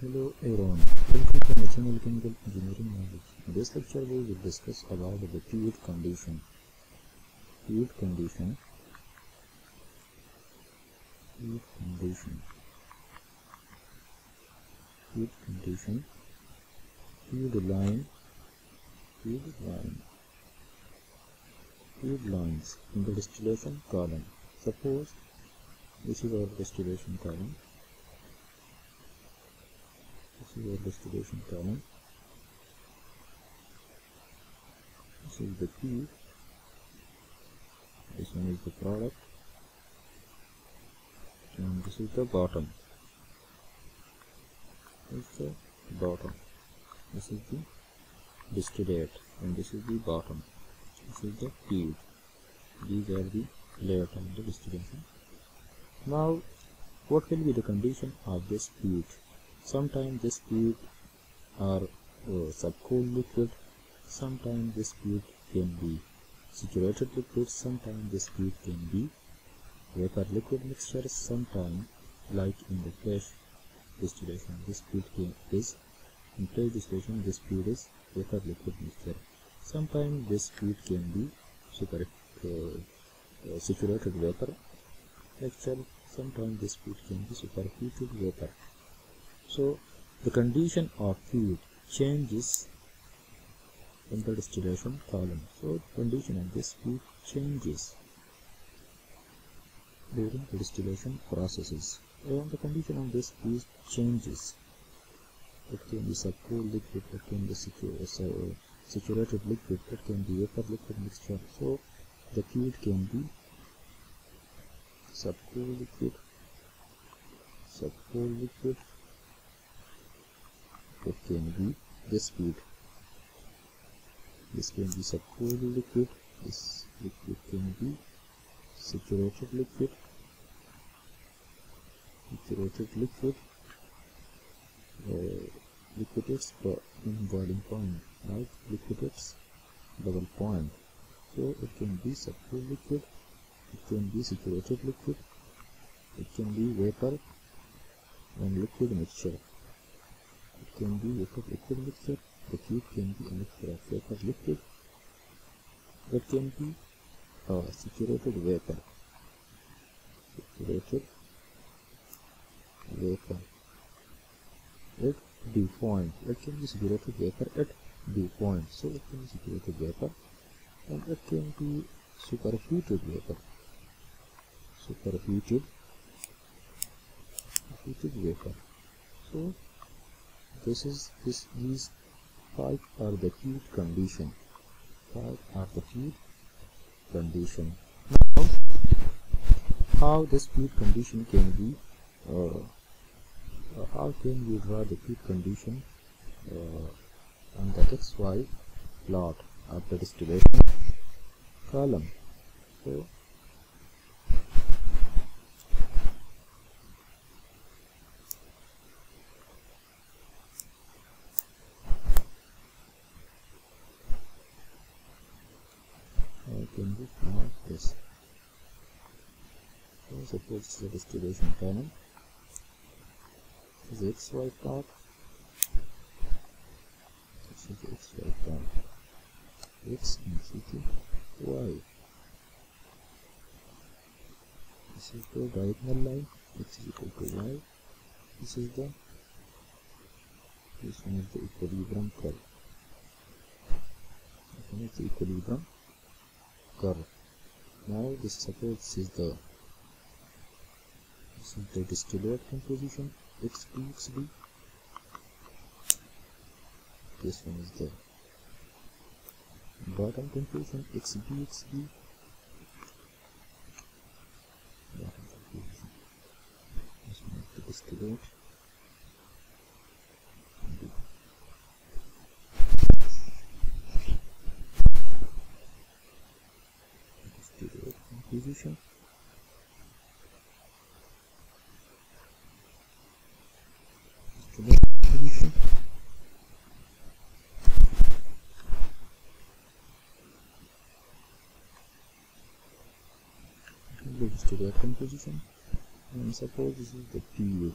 Hello everyone, welcome to National Chemical Engineering Knowledge. In this lecture we will discuss about the fluid condition. Fluid condition. Fluid condition. Fluid condition. Fluid line. Fluid line. Fluid lines in the distillation column. Suppose this is our distillation column. This is our distillation column. This is the feed. This one is the product. And this is the bottom. This is the bottom. This is the distillate and this is the bottom. This is the feed. These are the layout of the distillation. Now, what will be the condition of this feed? Sometimes this fluid are uh, subcooled liquid, sometimes this fluid can be saturated liquid, sometimes this fluid can be vapor liquid mixture, sometimes like in the flash distillation, this fluid can is in flash distillation this fluid is vapor liquid mixture. Sometimes this fluid can be super uh, uh, saturated vapor mixture, sometimes this fluid can be superheated vapor. So the condition of fluid changes in the distillation column. So condition of this fluid changes during the distillation processes. And the condition of this fluid changes. It can be subcooled liquid, it can be saturated liquid, it can be vapor liquid mixture. So the fluid can be subcooled liquid, subcooled liquid, it can be this fluid this can be subcooled liquid this liquid can be saturated liquid. Saturated liquid uh, liquidates in boiling point right? Liquidates bubble point. So it can be subcooled liquid it can be saturated liquid it can be vapor and liquid mixture it can be vapor liquid mixture. The fluid can be a mixture of vapor liquid. It can be uh, saturated vapor. Saturated vapor. At dew point. It can be saturated vapor at dew point. So it can be saturated vapor and it can be superheated vapor. Superheated heated vapor. So this is this these five are the fluid condition. Five are the fluid condition. Now how this fluid condition can be uh, uh, how can you draw the fluid condition uh, on the xy plot of the distillation column. So can be like this. Is the column. This is XY part. This is the XY part. X infinity Y. This is the diagonal line. X is equal to Y. This is the this one is the equilibrium curve. This one is the equilibrium curve. Now this suppose is the the distillate composition XB XB. This one is the bottom composition XB XB. Bottom composition. This one is the distillate. position position goes to the composition and suppose this is the period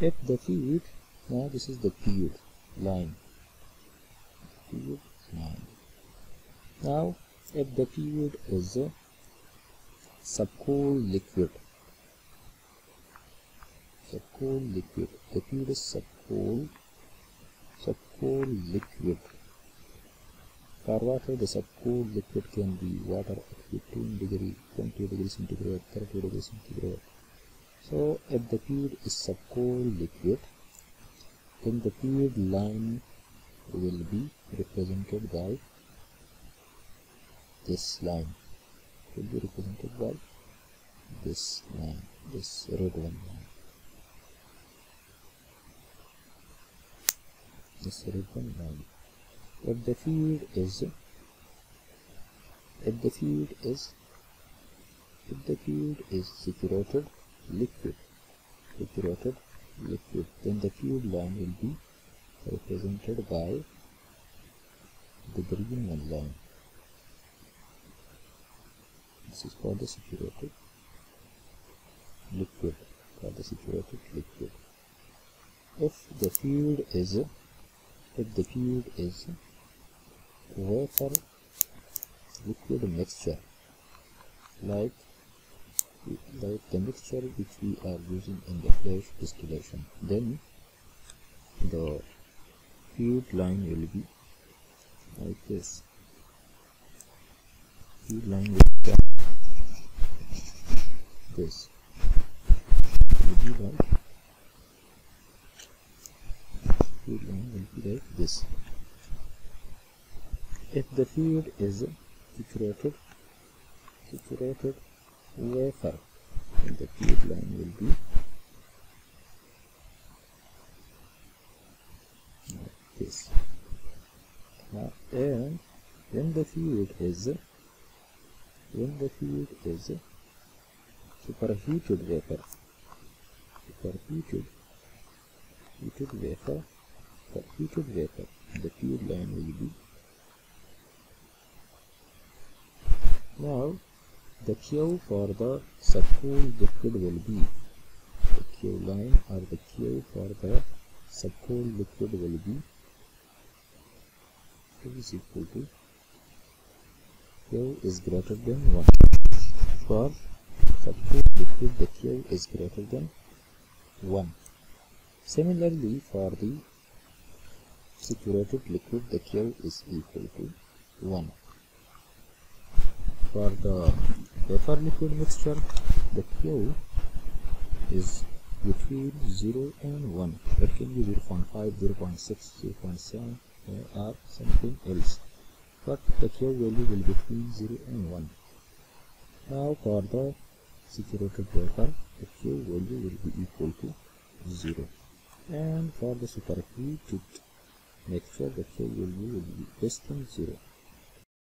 if the feed now this is the feed line feed line now if the feed is a subcooled liquid subcooled liquid. The feed is subcooled subcooled liquid. For water the subcooled liquid can be water at 15 degree 20 degrees centigrade 30 degrees centigrade. So if the feed is subcooled liquid then the feed line will be represented by this line. Will be represented by this line this red one line if the feed is if the feed is if the feed is saturated liquid. Saturated liquid. Then the feed line will be represented by the green one line. This is called the saturated liquid. Called the saturated liquid. If the feed is if the feed is vapor liquid mixture. Like like the mixture which we are using in the flash distillation. Then the feed line will be like this. Feed line will be this. Will be like feed line will be like this. If the field is saturated saturated vapor and the feed line will be like this. Now and when the field is when the feed is superheated vapor superheated heated vapor superheated vapor the feed line will be now the Q for the subcooled liquid will be the Q line or the Q for the subcooled liquid will be Q is equal to Q is greater than 1 for subcooled liquid the Q is greater than 1 similarly for the saturated liquid the Q is equal to 1 for the vapor liquid mixture the Q is between 0 and 1 that can be 0 0.5 0 0.6 0 0.7 uh, or something else. But the Q value will be between 0 and 1 now for the saturated vapor the Q value will be equal to 0 and for the superheated mixture the Q value will be less than 0